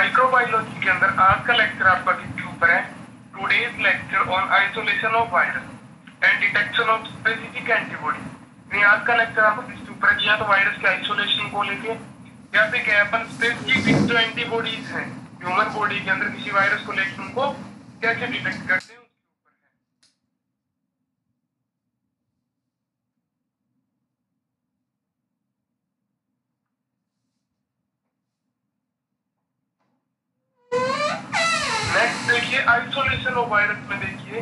Microbiology के अंदर आज का लेक्चर आपका किसके ऊपर है? Today's lecture on isolation of virus and detection of specific antibody यानी आज का लेक्चर आपको किसके ऊपर किया तो वायरस के आइसोलेशन को लेके, या फिर क्या अपन स्पेसिफिक जो एंटीबॉडीज हैं ह्यूमन बॉडी के अंदर किसी वायरस को लेकर उनको कैसे डिटेक्ट करते हैं उसके ऊपर है नेक्स्ट देखिए आइसोलेशन ऑफ़ वायरस में देखिए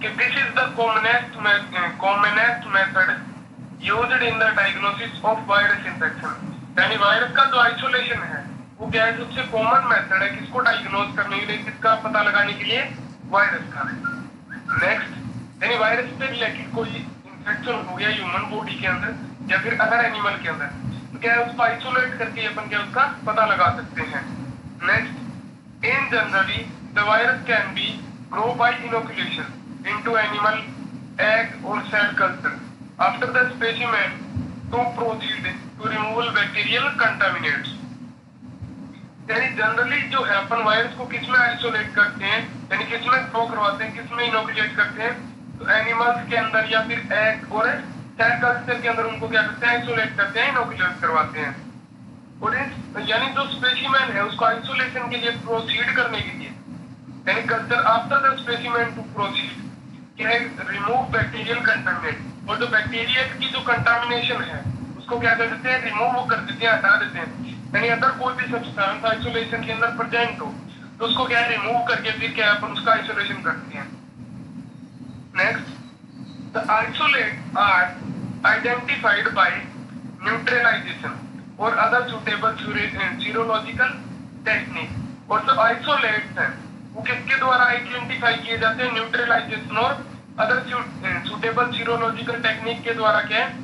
कि this is the commonest commonest method used in the diagnosis of virus infection यानी वायरस का जो आइसोलेशन है वो क्या है सबसे कॉमन मेथड है किसको डायग्नोज करने के लिए किसका पता लगाने के लिए? वायरस का नेक्स्ट यानी वायरस से रिलेटेड कोई इंफेक्शन हो गया ह्यूमन बॉडी के अंदर या फिर अदर एनिमल के अंदर तो क्या है उसको आइसोलेट करके अपन क्या उसका पता लगा सकते हैं? Next in generally, the virus can be grow by inoculation into animal, egg or cell culture after the specimen to proceed to removal bacterial contaminants. यानी जनरली जो है अपन वायरस को किसमें आइसोलेट करते हैं यानी किसमें ग्रो करवाते हैं किसमें इनोकुलेट करते हैं तो एनिमल्स के अंदर या फिर एग और सेल कल्चर के अंदर उनको क्या करते हैं आइसोलेट करते हैं इनोकुलेट करवाते हैं और यानी जो स्पेसिमेन है उसको आइसोलेशन के लिए प्रोसीड करने के लिए culture after the specimen to proceed क्या है रिमूव बैक्टीरियल कंटामिनेट और जो बैक्टीरिया की जो कंटामिनेशन है, उसको क्या कर देते हैं? रिमूव कर देते हैं, हटा देते हैं. यानी अगर कोई भी सब्सटेंस आइसोलेशन के अंदर प्रेजेंट हो तो उसको क्या रिमूव करके फिर क्या अपन उसका आइसोलेशन करते हैं. Next the isolates are identified by neutralization और अदर सुटेबल सीरोलॉजिकल टेक्निक और जो आइसोलेट्स हैं वो किसके द्वारा आइडेंटिफाई किए जाते हैं? न्यूट्रलाइजेशन और अदर सुटेबल सीरोलॉजिकल टेक्निक के द्वारा क्या है?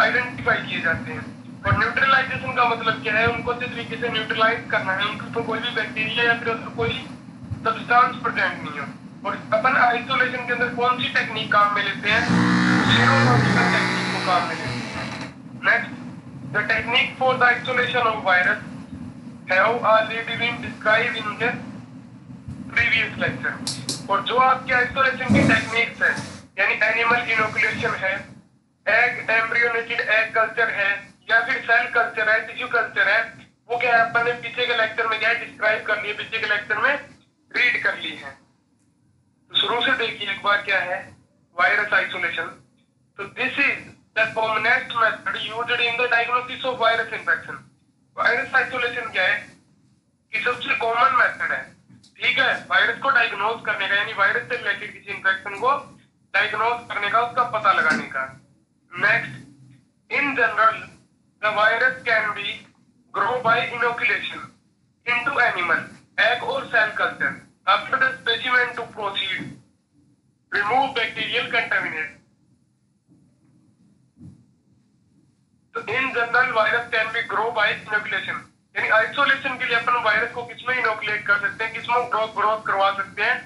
आइडेंटिफाई किए जाते हैं। और न्यूट्रलाइजेशन का मतलब क्या है? उनको अच्छे तरीके से न्यूट्रलाइज करना है। उनके ऊपर कोई भी बैक्टीरिया या फिर उसको कोई सब्सटेंस प्रेजेंट नहीं हो। और अपन आइसोलेशन के अंदर कौन सी टेक्निक काम में लेते हैं? सीरोलॉजिकल टेक्निक को काम में लेते हैं। Next The technique for the isolation of virus. Have already been described in the previous lecture. और जो आपके आइसोलेशन की टेक्निक्स है, यानी एनिमल इनोकुलेशन है एग एम्ब्रियोनेटेड एग कल्चर है, या फिर सेल कल्चर है टिश्यू कल्चर है, वो क्या है, अपन ने पीछे के लेक्चर में क्या डिस्क्राइब कर लिए, पीछे के लेक्चर में रीड कर ली है तो शुरू से देखिए एक बार क्या है वायरस आइसोलेशन तो this is the commonest method used in the diagnosis of virus infection. Virus isolation क्या है, कि सबसे कॉमन मेथड है ठीक है वायरस को डायग्नोज करने का, यानी वायरस से रिलेटेड किसी इंफेक्शन को डायग्नोज करने का, उसका पता लगाने का। Next in general the virus can be grow by inoculation into animal egg और cell culture after the specimen to proceed remove bacterial contaminate तो in general virus can be grow by inoculation यानी isolation के लिए अपन virus को किसमें inoculate कर सकते हैं किसमें ग्रोथ ग्रोथ करवा सकते हैं।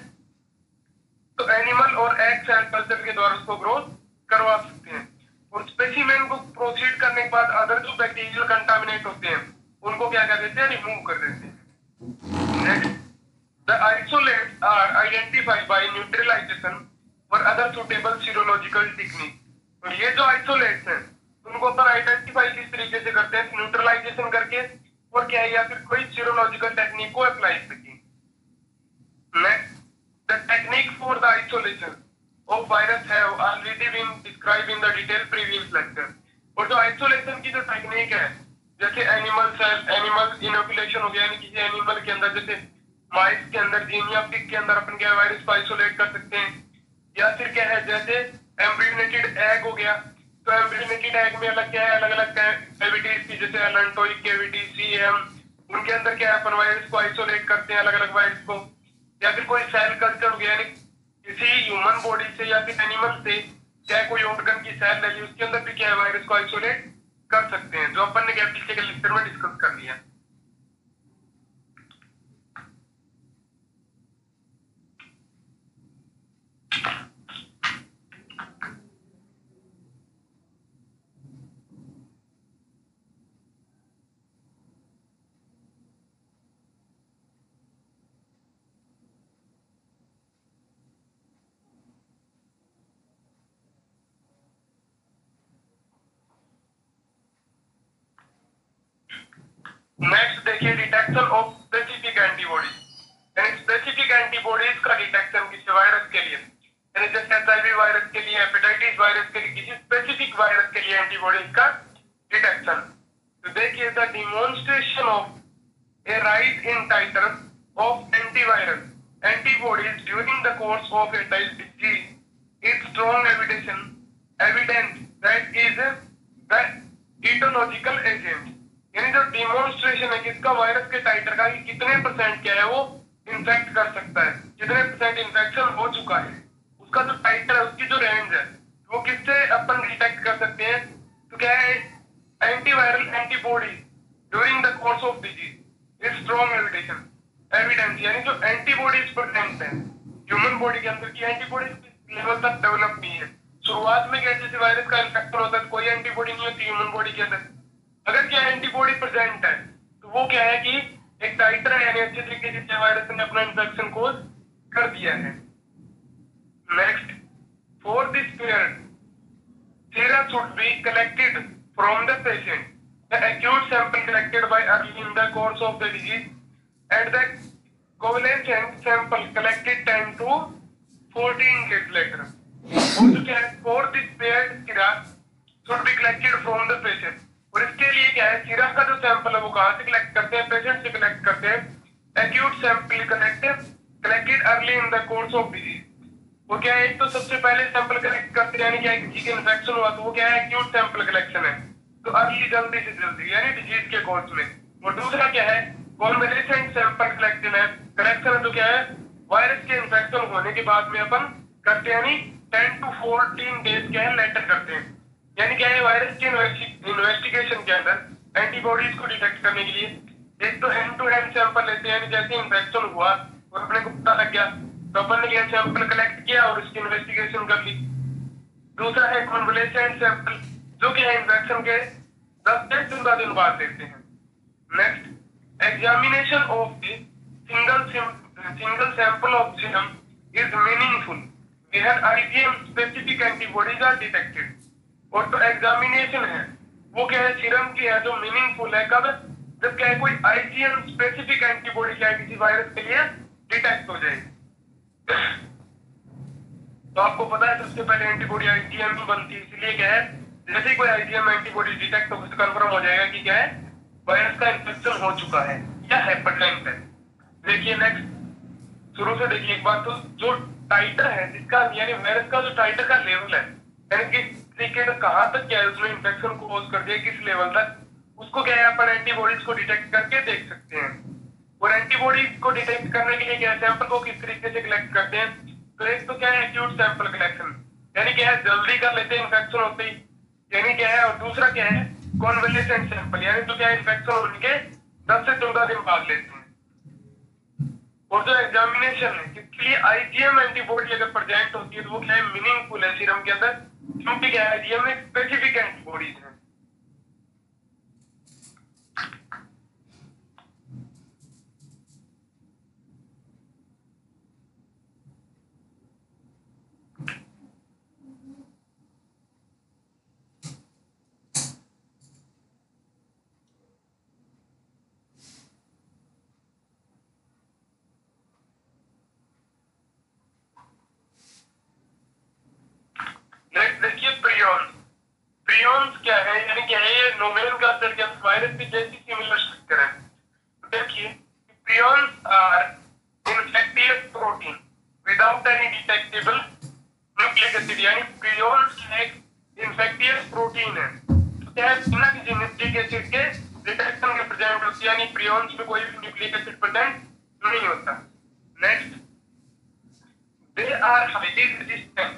तो एनिमल और एग सेल कल्चर के द्वारा उसको ग्रोथ करवा सकते हैं। और स्पेसिमेन को प्रोसीड करने के बाद अदर जो बैक्टीरियल कंटामिनेट होते हैं, उनको क्या कर देते हैं रिमूव कर देते हैं। Next the isolates are identified by neutralization और अदर सुटेबल सीरोलॉजिकल टेक्निक और ये जो आइसोलेट्स हैं, उनको अपन आइडेंटिफाई किस तरीके से करते हैं न्यूट्रलाइजेशन करके और क्या है या फिर कोई सीरोलॉजिकल टेक्निक को अप्लाई करके next the technique for the isolation of virus have already been describe in the detail previous lecture और जो आइसोलेशन की जो टेक्निक है, जैसे एनिमल सेल एनिमल इनोकुलेशन हो गया, यानी किसी एनिमल के अंदर, जैसे माइस के अंदर जीनिया पिग के अंदर अपन क्या वायरस को आइसोलेट कर सकते हैं? या फिर क्या है, जैसे एम्ब्रियोनेटेड एग हो गया तो टैग में अलग क्या है अलग अलग कैविटीज की जैसे अलंटोई कैविटी सीएम उनके अंदर क्या है? अपन वायरस को आइसोलेट करते हैं अलग अलग वायरस को। या फिर कोई सेल कल्चर हो यानी किसी ह्यूमन बॉडी से या फिर एनिमल से, चाहे कोई ऑर्गन की सेल ले ली, उसके अंदर भी क्या है? वायरस को आइसोलेट कर सकते हैं, जो अपन ने क्या के लेक्चर में डिस्कस कर लिया नेक्स्ट देखिए डिटेक्शन ऑफ़ स्पेसिफिक एंटीबॉडीज यानी स्पेसिफिक एंटीबॉडीज का डिटेक्शन किसी वायरस के लिए। यानी जैसे एचआईवी वायरस के लिए हेपेटाइटिस वायरस के लिए, किसी स्पेसिफिक वायरस के लिए एंटीबॉडीज का डिटेक्शन तो देखिए the demonstration of a rise in titre of antivirus antibodies during the course of a disease is strong evidence evidence that is the etiological agent. यानी जो डिमोन्स्ट्रेशन है, किसका वायरस के टाइटर का, कि कितने परसेंट क्या है, वो इन्फेक्ट कर सकता है। कितने परसेंट इन्फेक्शन हो चुका है। उसका जो टाइटर है, उसकी जो रेंज है, वो किससे अपन डिटेक्ट कर सकते हैं? तो क्या है antiviral antibody during the course of disease is strong evidation evidence यानी जो एंटीबॉडीज प्रेजेंट है ह्यूमन बॉडी के अंदर, की एंटीबॉडीज लेवल तक डेवलप नहीं है। शुरुआत में क्या जैसे वायरस का इन्फेक्शन होता है, कोई एंटीबॉडी नहीं होती ह्यूमन बॉडी के अंदर। अगर क्या एंटीबॉडी प्रेजेंट है तो वो क्या है कि एक टाइटर है, यानी अच्छे तरीके से वायरस ने अपना इंफेक्शन को कर दिया है। Next for this period serum should be collected from the patient the acute sample collected by early in the course of the disease at the covalent sample collected 10 to 14 days later for this period serum should be collected from the patient और इसके लिए क्या है, serum का जो sample है, वो कहाँ से कलेक्ट करते हैं? पेशेंट से कलेक्ट करते हैं। Acute sample collect collected early in the course of disease वो क्या है, एक तो सबसे पहले सैंपल कलेक्ट करते हैं यानी क्या किसी के इन्फेक्शन हुआ तो वो क्या है एक्यूट सैंपल कलेक्शन है। तो अर्ली जल्दी से जल्दी, यानी डिज़ीज़ के कोर्स में। और दूसरा क्या है कॉन्वेलेसेंट सैंपल कलेक्शन है। कलेक्शन है तो क्या है वायरस के इन्फेक्शन होने के बाद में अपन करते हैं, यानी टेन टू फोर्टीन डेज़ क्या है लेटर करते हैं। यानी क्या है वायरस के इन्वेस्टिगेशन के अंदर एंटीबॉडीज को डिटेक्ट करने के लिए एक तो हैंड टू हैंड सैंपल लेते हैं जैसे इन्फेक्शन हुआ और अपने को पता लग गया तो अपन ने क्या सैंपल कलेक्ट किया और उसकी इन्वेस्टिगेशन कर ली। दूसरा है कॉन्वलेसेंट सैंपल जो कि है इन्फेक्शन के दस से दिन बाद लेते हैं। Next examination of the single single sample of serum is meaningful. Where IgM specific antibodies are detected. और तो एग्जामिनेशन है। वो क्या है सीरम की है जो मीनिंगफुल है। कब? जब क्या है कोई आईजीएम स्पेसिफिक एंटीबॉडी क्या है किसी वायरस के लिए डिटेक्ट हो जाए तो आपको पता है, सबसे पहले एंटीबॉडी आईजीएम ही बनती है, इसलिए क्या है जैसे कोई आईजीएम एंटीबॉडी डिटेक्ट होगी तो कंफर्म हो जाएगा कि क्या है वायरस का इन्फेक्शन हो चुका है, या है। देखिए नेक्स्ट शुरू से देखिए एक बार तो जो टाइटर है, जिसका यानी वायरस का जो टाइटर का लेवल है, यानी कि तरीके से कहाँ तक क्या है इन्फेक्शन कोज कर दिया, किस लेवल तक? उसको क्या है अपन एंटीबॉडीज को डिटेक्ट करके देख सकते हैं। और एंटीबॉडीज को डिटेक्ट करने के लिए क्या सैंपल को किस तरीके से कलेक्ट करते हैं? तो एक तो क्या है? एक्यूट सैंपल कलेक्शन यानी क्या है? जल्दी कर लेते हैं इन्फेक्शन होते ही। यानी क्या है? और दूसरा क्या है? कॉन्वेलेसेंट सैंपल यानी तो क्या इन्फेक्शन होने के दस से चौदह दिन बाद लेते हैं। और जो एग्जामिनेशन है, इसके लिए आईजीएम एंटीबॉडी अगर प्रेजेंट होती है तो वो क्या है? मीनिंगफुल है सीरम के अंदर। है ये में स्पेसिफिक एंटीबॉडीज हैं देखिए प्रियोन प्रियोन्स क्या है यानी नोमेन का क्या वायरस की जैसी सिमिलर स्ट्रक्चर है तो देखिए prions are infectious protein without any detectable nucleic acid यानी प्रियोन्स एक इन्फेक्टियस प्रोटीन है। तो क्या बिना किसी न्यूक्लिक एसिड के डिटेक्शन के प्रेजेंट होती है, यानी प्रियोन्स में कोई भी न्यूक्लिक एसिड प्रेजेंट नहीं होता। Next they are highly resistant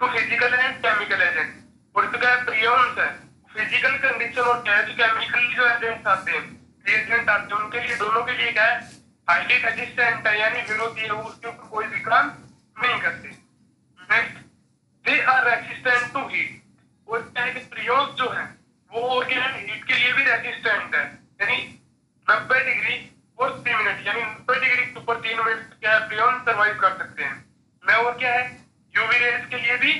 to physical and chemical agent और इसका प्रियोन्स है। फ़िज़िकल कंडीशन और जो केमिकल जो एजेंट्स आते हैं। रिएजेंट आते हैं उनके लिए, दोनों के लिए क्या है? हाईली रेजिस्टेंट है, यानी विरोधी है उसके ऊपर कोई भी नहीं करते। Next they are resistant to heat और कि जो है, वो है हीट के लिए भी रेजिस्टेंट है। यानी नब्बे डिग्री और तीन मिनट यानी नब्बे डिग्री के ऊपर तीन मिनट क्या है? प्रियोन सर्वाइव कर सकते हैं। मैं और क्या है? यूवी रेज के लिए भी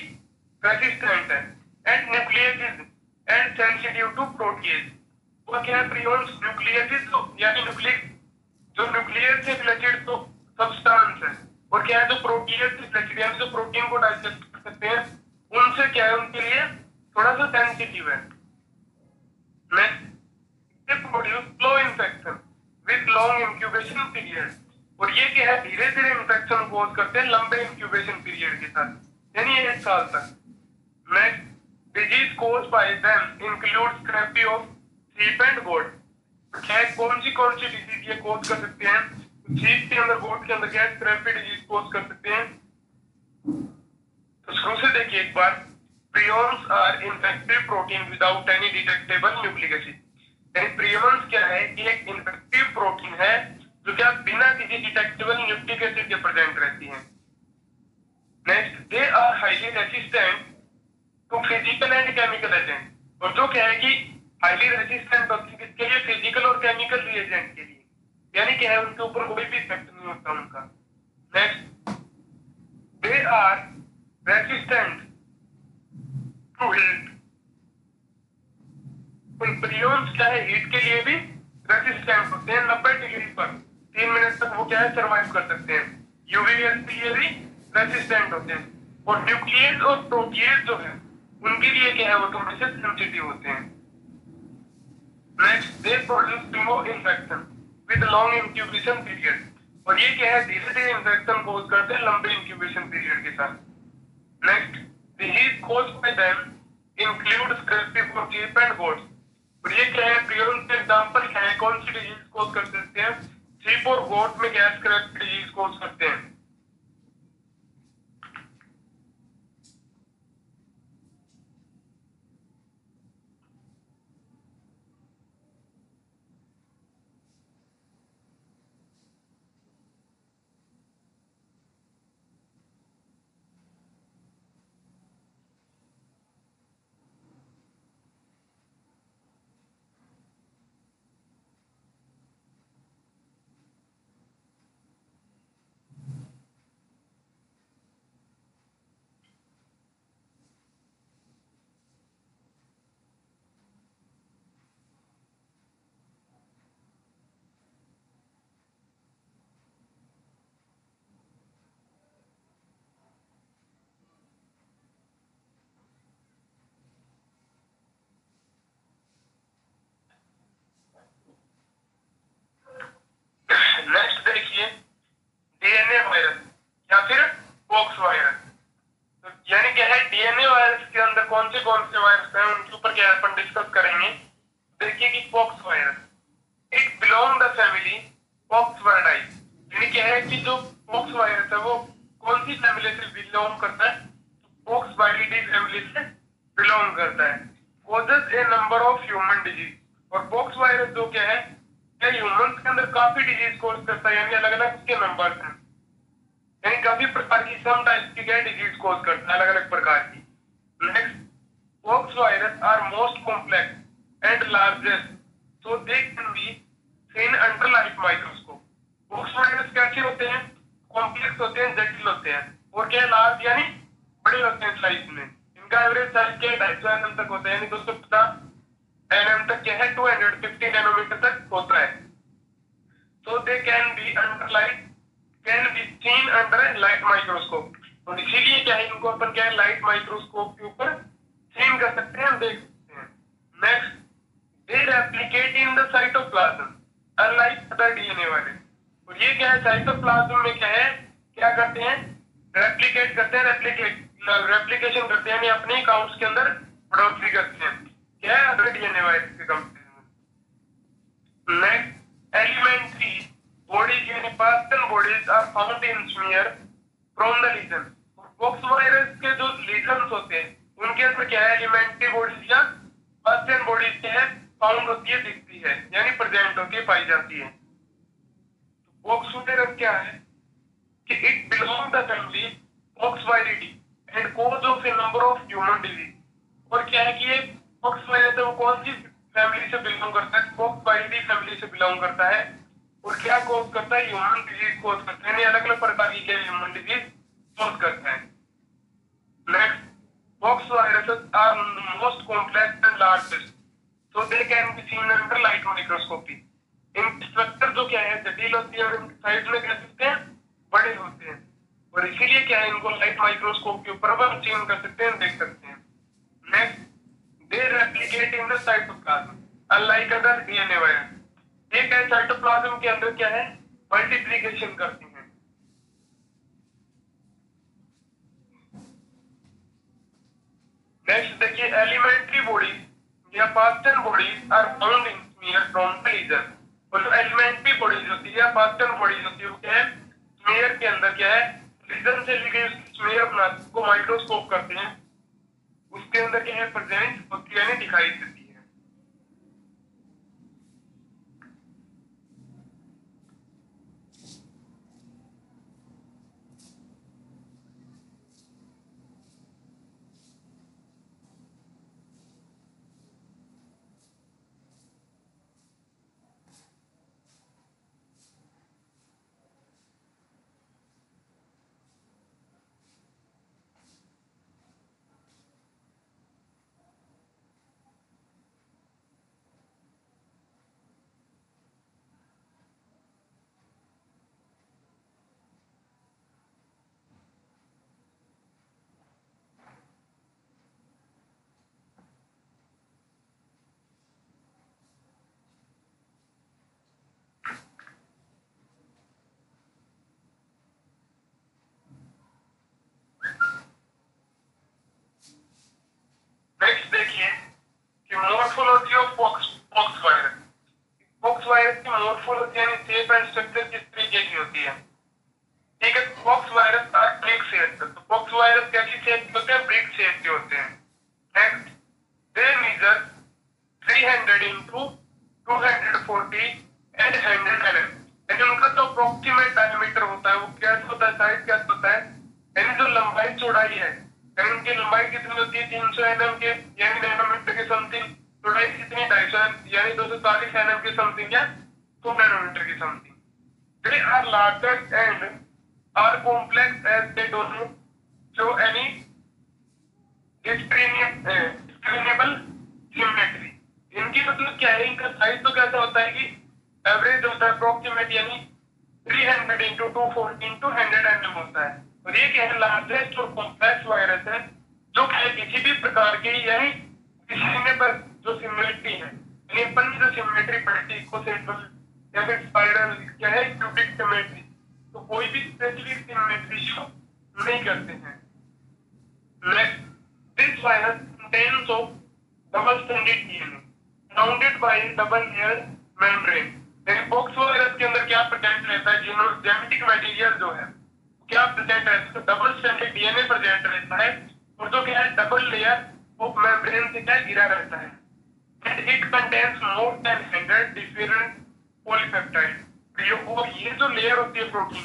रेजिस्टेंट है। And nucleus and sensitive to protease वो क्या है प्रियोन्स न्यूक्लियस तो यानी न्यूक्लिक जो न्यूक्लियस से रिलेटेड तो सब्सटेंस है। और क्या है जो प्रोटीन से रिलेटेड यानी जो प्रोटीन को डाइजेस्ट कर सकते हैं, उनसे क्या है, उनके लिए थोड़ा सा सेंसिटिव है। Next produce slow infection with long incubation period और ये क्या है, धीरे धीरे इन्फेक्शन कोज करते हैं लंबे इंक्यूबेशन पीरियड के साथ, यानी एक साल तक। Next cause by them include scrapie of sheep and goat क्या कौन सी कौन सी डिज़ीज़ ये कोज कर सकते हैं? शीप के अंदर गोट के अंदर क्या स्क्रैपी डिज़ीज़ कोज कर सकते हैं। तो शुरू से देखिए एक बार। Prions are infective protein without any detectable nucleic acid यानी prions क्या है? कि एक इन्फेक्टिव प्रोटीन है, जो क्या बिना किसी डिटेक्टेबल न्यूक्लिक एसिड के प्रेजेंट रहती है। Next they are highly resistant to physical and chemical agent और जो क्या है कि हाईली रेजिस्टेंट होती है किसके लिए फ़िज़िकल और केमिकल रिएजेंट के लिए। यानी क्या है उनके ऊपर कोई भी इफ़ेक्ट नहीं होता उनका। Next they are resistant to heat उन प्रियोन्स क्या है हीट के लिए भी रेसिस्टेंट होते हैं, नब्बे डिग्री पर। तीन मिनट तक वो क्या है सर्वाइव कर सकते हैं। यूवीएस के लिए भी रेसिस्टेंट होते हैं। और न्यूक्लियस और प्रोटीज जो है उनके लिए क्या है, वो थोड़े से सेंसिटिव होते हैं। Next they produce टिमो infection with long incubation period और ये क्या है, धीरे धीरे इन्फेक्शन कोज करते हैं लंबे इंक्यूबेशन पीरियड के साथ। Next disease cause by them include sheep and और ये क्या है के एग्जांपल क्या है कौन सी डिज़ीज़ कोज कर सकते हैं। शीप और गोट में डिज़ीज़ कोज करते हैं नेक्स्ट देखिए डीएनए वायरस या फिर पॉक्स वायरस तो यानी क्या है डीएनए वायरस के अंदर कौन से कौन से वायरस हैं क्या अपन डिस्कस करेंगे? देखिए कि pox virus it belong the family poxviridae यानी क्या है कि जो पॉक्स वायरस है, वो कौन सी फैमिली से बिलोंग करता है? पॉक्स वाइलिडी फैमिली से बिलोंग करता है। Causes a number of human disease और पॉक्स वायरस जो क्या है? ह्यूमंस के अंदर काफ़ी डिज़ीज़ कोर्स करता है? यानी अलग अलग उसके नंबर हैं? यानी काफ़ी प्रकार की सम टाइप की क्या डिज़ीज़ कोज करता है? अलग अलग प्रकार की next pox virus are most complex and largest so they can be seen under light microscope pox virus कैसे होते हैं कॉम्प्लेक्स होते हैं जटिल होते हैं और क्या लार्ज यानी बड़े होते हैं साइज़ में साइज़ क्या ढाई सौ एम तक होता है, यानी दोस्तों पता एनएम तक क्या है? 250 नैनोमीटर तक होता है। so they can be under light, can be seen under a light microscope. तो इसीलिए क्या है इनको अपन क्या है? लाइट माइक्रोस्कोप के ऊपर सीन कर सकते हैं देख सकते हैं। Next they replicate in the cytoplasm unlike other DNA वाले। और ये क्या है? साइटोप्लाज्म में क्या है? क्या करते हैं? रेप्लिकेट करते हैं रेप्लिकेट रेप्लिकेशन करते हैं, यानी अपने काउंट्स के अंदर बढ़ोतरी करते हैं। क्या है? अदर डीएनए वायरस के कंपेरिजन नेक्स्ट एलिमेंट्री bodies, यानी Paschen bodies are found in smear from the lesion pox virus के जो लीजन्स होते हैं, उनके अंदर क्या है? एलिमेंट्री बॉडीज या पास्टल बॉडीज क्या है? फाउंड होती है, दिखती है, यानी प्रेजेंट होती है, पाई जाती है। बॉक्स वायरस क्या है? कि it belong the family poxviridae and cause of a number of human disease और क्या है कि ये बॉक्स वायरस है, वो कौन सी फैमिली से बिलोंग करता है? बॉक्स वायरिडी फैमिली से बिलोंग करता है। और क्या कोज करता है? ह्यूमन डिज़ीज़ कोज करता है। अलग अलग प्रकार की क्या ह्यूमन डिज़ीज़ कोज करता है। नेक्स्ट इन स्ट्रक्चर जो क्या है, जटिल होती है और साइज़ में सकते हैं, बड़े होते हैं। और इसीलिए क्या है, इनको लाइट माइक्रोस्कोप के ऊपर हम चेंज कर सकते हैं देख सकते हैं। Next they replicate in the cytoplasm unlike other DNA virus एक है साइटोप्लाज्म के अंदर क्या है? मल्टीप्लीकेशन करती है। नेक्स्ट देखिए एलिमेंट्री बॉडी या Paschen body are found in smear from the lesion और जो एलिमेंट्री बॉडीज होती है या पास्टन बॉडीज होती है, वो क्या है? स्मीयर के अंदर क्या है? से अपना को माइक्रोस्कोप करते हैं। उसके अंदर क्या है? प्रेजेंट होती है दिखाई देती morphology of pox pox virus pox virus की morphology यानी shape and structure किस तरीके की होती है ठीक है pox virus are brick shaped तो pox virus कैसी shape के होते हैं brick shape के होते हैं next they measure 300 into 240 and 100 mm यानी उनका जो अप्रोक्सीमेट डायमीटर होता है वो क्या होता है साइज़ क्या होता है यानी जो लंबाई चौड़ाई है यानी उनकी लंबाई कितनी होती है? तीन सौ एम के यानी नैनोमीटर के समथिंग टोटल कितनी? ढाई सौ यानी दो सौ चालीस एन की समथिंग या टू नैनोमीटर की something they are larger and are complex as they don't show any एक्सट्रीनेबल symmetry इनकी मतलब क्या है? इनका साइज़ तो कैसा होता है कि एवरेज होता है अप्रोक्सीमेट यानी 300 into two forty into hundred M होता है। ये है लार्जेस्ट और कॉम्प्लेक्स वायरस है, जो किसी भी प्रकार के यानी किसी पर जो सिमिलिटी है अपन जो सिमेट्री पढ़ती इकोसेंट्रल या फिर स्पाइरल क्या है क्यूबिक सिमेट्री तो कोई भी स्पेसिफिक सिमेट्री शो नहीं करते हैं। This virus contains of double standard DNA by double layer membrane pox virus के अंदर क्या प्रेजेंट रहता है? जिनो जेनेटिक मटेरियल जो है क्या प्रेजेंट रहता है डबल स्टैंडर्ड डीएनए प्रेजेंट रहता है। और जो क्या है डबल लेयर ऑफ़ मेम्ब्रेन से क्या गिरा रहता है? and it contains more than 100 different polypeptide? और ये जो लेयर होती है प्रोटीन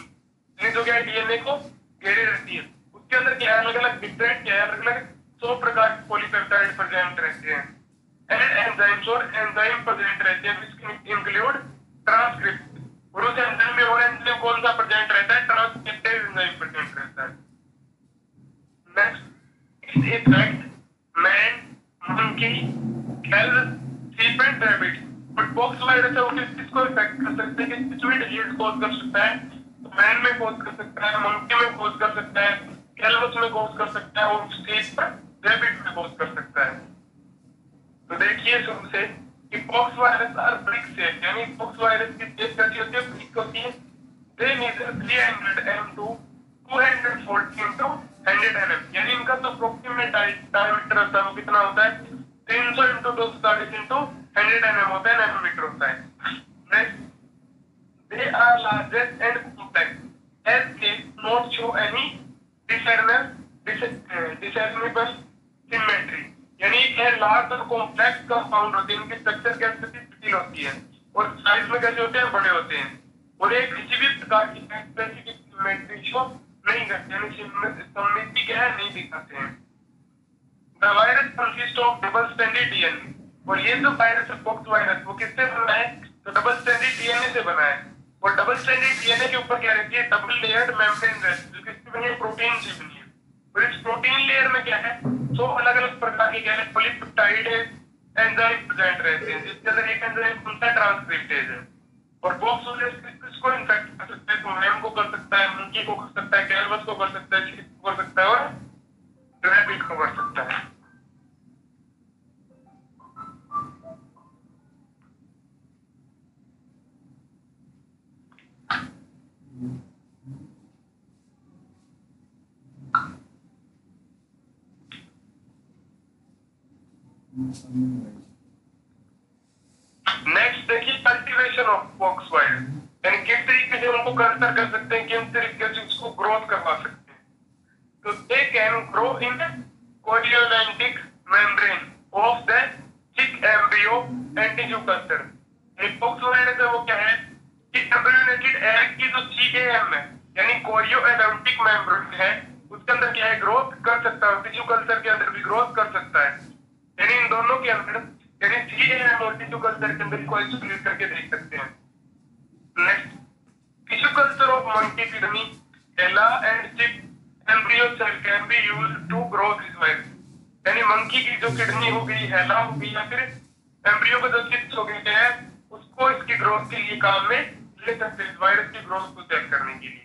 ये जो क्या डीएनए को घेरे रहती है। उसके अंदर क्या है? अलग अलग डिफरेंट क्या है? अलग अलग सौ प्रकार के पॉलीपेप्टाइड प्रेजेंट रहते हैं। एंड एंजाइम्स और एंजाइम प्रेजेंट रहते हैं। विच इंक्लूड ट्रांसक्रिप्ट और उस एंजाइम में और एंजाइम कौन सा प्रेजेंट रहता है? ट्रांसक्रिप्टेज एंजाइम प्रेजेंट रहता है। Next is effect man monkey सीपेंट rabbit but pox virus है वो किस चीज़ को इफ़ेक्ट कर सकते हैं? किस भी डिज़ीज़ कॉज कर सकता है? मैन में कॉज कर सकता है मंकी में कॉज कर सकता है कैलवस में कॉज कर सकता है, और स्टेज पर रैबिट में कॉज कर सकता है। तो देखिए शुरू से कि पॉक्स वायरस आर ब्रिक से, यानी पॉक्स वायरस की स्टेज कैसी होती है ब्रिक होती है they measure 300 M to 240 into 100 NM यानी इनका तो अप्रोक्सीमेट डायमीटर होता है, वो कितना होता है? तीन सौ इंटू दो सौ चालीस इंटू एम एम होता है नैनोमीटर होता है। They are largest and complex as they not show any डिसर्नल discernible symmetry यानी ये लार्ज और कॉम्प्लेक्स कंपाउंड होते हैं इनकी स्ट्रक्चर कैसे होती है, और साइज़ में कैसे होते हैं, बड़े होते हैं। और एक किसी भी प्रकार की स्पेसिफिक सिमेट्री शो नहीं करते सिमेट्री क्या है नहीं दिखाते हैं। Virus consists of double stranded DNA. और ये जो वायरस पॉक्स वायरस वो किससे बना है? तो डबल डीएनए से बना है। और डबल स्टैंडर्ड डीएनए के ऊपर क्या रहती है? डबल लेयर्ड मेम्ब्रेन रहती है प्रोटीन से बनी और इस प्रोटीन लेयर में क्या है? सो अलग अलग प्रकार के क्या है पोलिपेप्टाइड एंजाइम प्रेजेंट रहते हैं, जिसके अंदर एक एंजाइम कौन सा ट्रांसक्रिप्टेज है। और बॉक्स किसको इन्फेक्ट कर सकता है? तो मैम को कर सकता है, मंकी को कर सकता है, कैलवस को कर सकता है को कर सकता है और रैबिट को कर सकता है। नेक्स्ट देखिए कल्टीवेशन ऑफ़ बॉक्स वाइड यानी किस तरीके से उनको कल्चर कर सकते हैं किस तरीके से उसको ग्रोथ करवा सकते हैं। तो they can grow in chorioallantoic membrane of the chick embryo and culture एक बॉक्स वाइड है वो क्या है? कि एम्ब्रियोनेटेड एग की जो सीएएम है यानी कोरियोलेंटिक मेम्ब्रेन है, उसके अंदर क्या है? ग्रोथ कर सकता है। टिश्यू कल्चर के अंदर भी ग्रोथ कर सकता है। दोनों के अंदर यानी थ्री एम और टिश्यू कल्चर के अंदर को आइसोलेट करके देख सकते हैं। Next tissue culture of monkey kidney HeLa and chick embryo cell can be used to grow this virus यानी मंकी की जो किडनी हो गई हेला हो गई, या फिर एम्ब्रियो का जो चिप्स हो गए हैं, उसको इसकी ग्रोथ के लिए काम में ले सकते हैं वायरस की ग्रोथ को चेक करने के लिए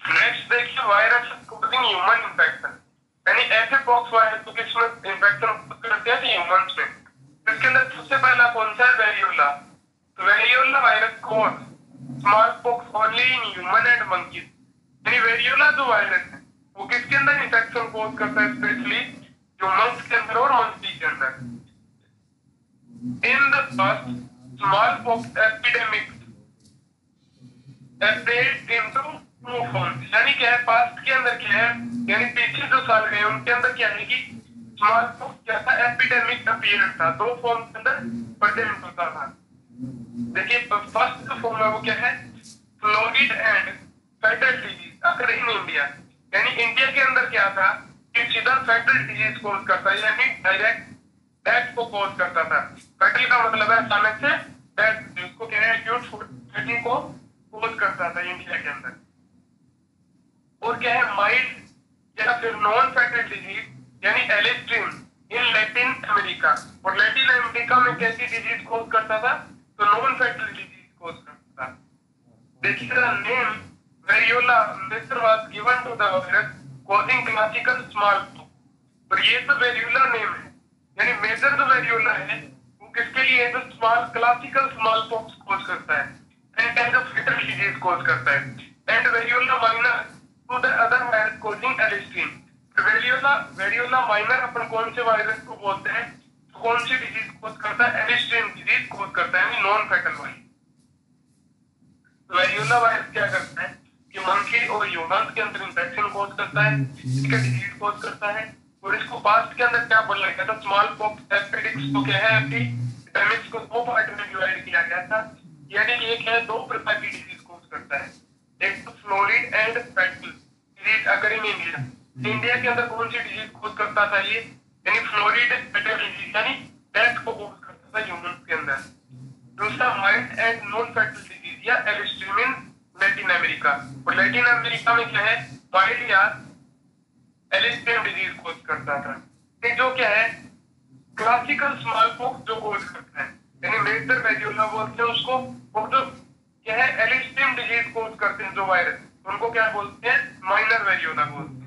नेक्स्ट देखिए वायरस कोजिंग ह्यूमन इंफेक्शन यानी ऐसे पॉक्स वायरस को करते हैं ह्यूमंस में इसके अंदर सबसे पहला कौन सा है? Variola variola virus cause smallpox only in human and monkeys यानी वेरियोला जो वायरस है, वो किसके अंदर इंफेक्शन कॉज करता है स्पेशली ह्यूमंस के अंदर और मंकी के अंदर। In the first small pox epidemic spread into two forms यानी क्या है? पास्ट के अंदर क्या है? यानी पीछे जो साल गए उनके अंदर क्या है कि पॉक्स जैसा एपिडेमिक अपीयर था। दो फॉर्म के अंदर प्रेजेंट होता था। देखिए फ़र्स्ट जो फॉर्म है वो क्या है? फ्लोरिड एंड फेटल डिज़ीज़ अगर इन इंडिया यानी इंडिया के अंदर क्या था? कि सीधा फेटल डिज़ीज़ कोज करता है यानी डायरेक्ट डेथ को कोज करता था। फेटल का मतलब है अचानक से डेथ जिसको क्या है? एक्यूट फ़ूड को कोज करता था इंडिया के अंदर। और क्या है? माइल्ड या फिर नॉन फैटल डिज़ीज़ यानी एलिस्ट्रीन इन लैटिन अमेरिका और लैटिन अमेरिका में कैसी डिज़ीज़ कोज करता था? तो नॉन फैटल डिज़ीज़ कोज करता था। देखिए the name variola major was given to the virus causing classical smallpox और ये तो वेरियोला नेम है। यानी मेजर जो वेरियोला है, वो किसके लिए है? तो small classical small pox cause करता है। And of fatal disease cause करता है। And variola minor to the other virus causing alastrim variola variola minor अपन कौन से वायरस को बोलते हैं? तो कौन सी डिज़ीज़ कोज करता है? एलिस्ट्रीन डिज़ीज़ कोज करता है नॉन फेटल वाली। वेरियोला वायरस क्या करता है? कि मंकी और ह्यूमन के अंदर इंफेक्शन कोज करता है, इसका डिज़ीज़ कोज करता है, और इसको पास्ट के अंदर क्या बोला गया था? स्मॉल पॉक्स एपिडेमिक्स को क्या है एपिडेमिक्स को दो पार्ट में डिवाइड किया गया था। यानी एक है, दो प्रकार की डिज़ीज़ कोज करता है। एक तो florid and fatal disease in India India के अंदर कौन सी डिज़ीज़ कोज करता था ये? यानी फ्लोरिड डिज़ीज़ यानी डेथ को कोज करता था ह्यूमन के अंदर। दूसरा mild and non fatal disease या एलिस्ट्रीमिन लैटिन अमेरिका और लैटिन अमेरिका में क्या है? माइल्ड या एलिस्ट्रीम डिज़ीज़ कोज करता था। जो क्या है? क्लासिकल स्मॉल पॉक्स जो कोज करता है। यानी मेजर वेरियोला बोलते हैं उसको। वो जो क्या है? एलिस्ट्रीम डिज़ीज़ कोज करते हैं जो वायरस उनको क्या बोलते हैं? माइनर वेरियोला बोलते हैं।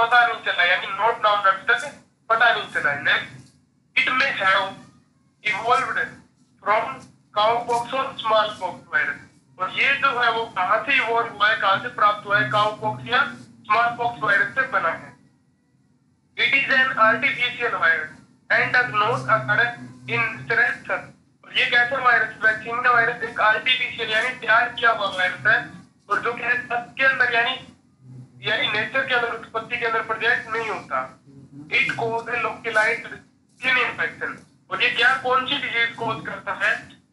पता नहीं चला, यानी नॉट नाउन अभी तक पता नहीं चला next it may have evolved from cowpox और स्मॉल पॉक्स वायरस और ये जो है, वो कहाँ से इवॉल्व हुआ है, कहाँ से प्राप्त हुआ है काउपॉक्स या स्मॉल पॉक्स वायरस से बना है। It is an artificial virus and does not occur in stress ये कैसा वायरस वैक्सीन का वायरस एक आर्टिफिशियल यानी तैयार किया हुआ वायरस है। और जो के अंदर यानी यानी नेचर के अंदर उत्पत्ति के अंदर प्रेजेंट नहीं होता। It cause a localized skin infection और ये क्या, कौन सी डिज़ीज़ कोज करता है?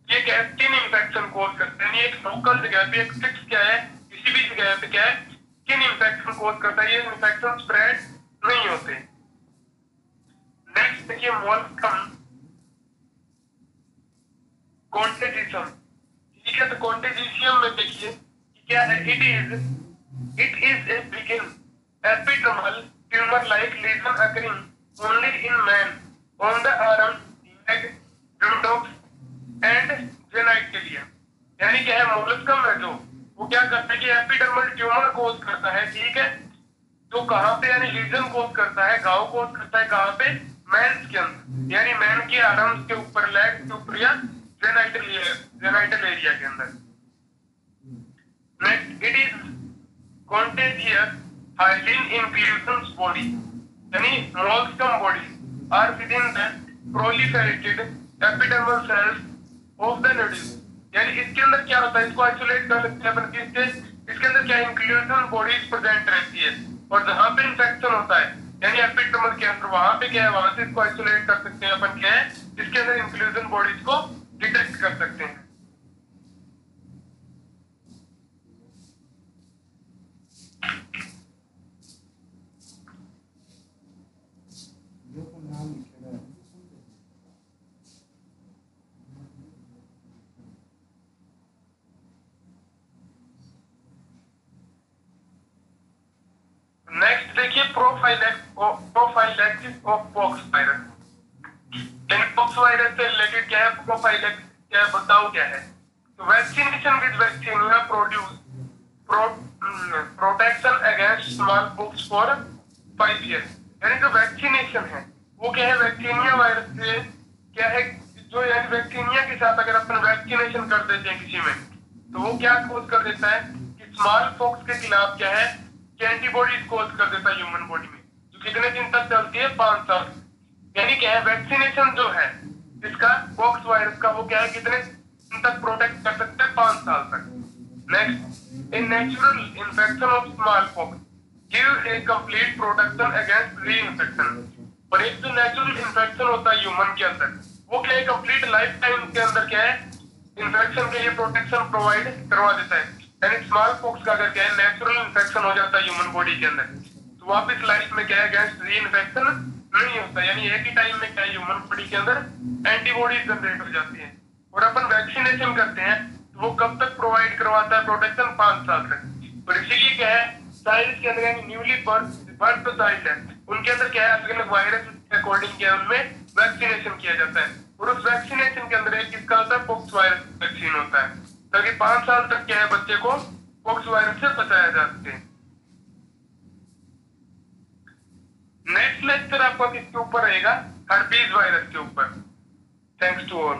ये क्या स्किन इन्फेक्शन कोज करता है। एक लोकल जगह पे, एक फिक्स क्या है, किसी भी जगह पे क्या है स्किन इन्फेक्शन कोज करता है। ये इन्फेक्शन स्प्रेड नहीं होते। नेक्स्ट देखिए मोलस्कम कॉन्टेजिज्म ठीक है तो कॉन्टेजिशियम में देखिए, क्या है it is is a benign epidermal tumour like lesion occurring only in man on the arm leg Windows and genitalia यानी क्या है मोलस्कम है जो, वो क्या करता है कि एपिडर्मल ट्यूमर कोज करता है, ठीक है? जो कहाँ पे यानी लीजन कोज करता है, घाव कोज करता है, कहाँ पे? मैन के अंदर। यानी मैन के आर्म्स के ऊपर लेग के ऊपर या जेनाइटल जेनाइटल एरिया के अंदर। Next it is contagious hyaline inclusions body यानी molluscum body, are within the proliferated epidermal cells of the nodule यानी इसके अंदर क्या होता है इसको आइसोलेट कर सकते हैं अपन किससे इसके अंदर क्या इंक्लूजन बॉडीज प्रेजेंट रहती है? और जहाँ पे इंफेक्शन होता है, यानी एपिडर्मल के अंदर, वहाँ पे क्या है? वहाँ से इसको आइसोलेट कर सकते हैं अपन, क्या है? इसके अंदर इंक्लूजन बॉडीज को डिटेक्ट कर सकते हैं नेक्स्ट देखिए prophylaxis of pox virus pox virus से रिलेटेड क्या है प्रोफाइलैक्सिस क्या है, बताओ क्या है? Vaccination with vaccinia produce protection against small pox for five years यानी जो वैक्सीनेशन है, वो क्या है वैक्सीनिया वायरस से क्या है, जो यानी वैक्सीनिया के साथ अगर अपन वैक्सीनेशन कर देते हैं किसी में तो वो क्या कोज कर देता है कि स्मॉल पॉक्स के खिलाफ क्या है एंटीबॉडीज कोज कर देता है ह्यूमन बॉडी में। जो कितने दिन तक चलती है? पाँच साल। यानी क्या है? वैक्सीनेशन जो है, इसका पॉक्स वायरस का वो क्या है? कितने दिन तक प्रोटेक्ट कर सकते हैं? पाँच साल तक। Next in natural infection of small pox give a complete protection against re infection और एक जो नेचुरल इन्फेक्शन होता है ह्यूमन के अंदर, वो क्या है? कंप्लीट लाइफ टाइम के अंदर क्या है? इन्फेक्शन के लिए प्रोटेक्शन प्रोवाइड करवा देता है। यानी स्मॉल पॉक्स का अगर क्या है नेचुरल इन्फेक्शन हो जाता है ह्यूमन बॉडी के अंदर। तो वापस लाइफ में क्या है अगेंस्ट री इन्फेक्शन नहीं होता। यानी एक ही टाइम में क्या ह्यूमन बॉडी के अंदर एंटीबॉडीज जनरेट हो जाती है। और अपन वैक्सीनेशन करते हैं तो वो कब तक प्रोवाइड करवाता है प्रोटेक्शन पाँच साल तक। और इसीलिए क्या है साइंस के अंदर न्यूली बर्थ बर्थ चाइल्ड है। उनके अंदर क्या है अलग वायरस अकॉर्डिंग क्या है उनमें वैक्सीनेशन किया जाता है। और उस वैक्सीनेशन के अंदर किसका होता है? पोक्स वायरस वैक्सीन होता है। ताकि पाँच साल तक क्या है बच्चे को पॉक्स वायरस से बचाया जा सके। नेक्स्ट लेक्चर आपका किसके ऊपर रहेगा हर्पीज वायरस के ऊपर थैंक्स टू ऑल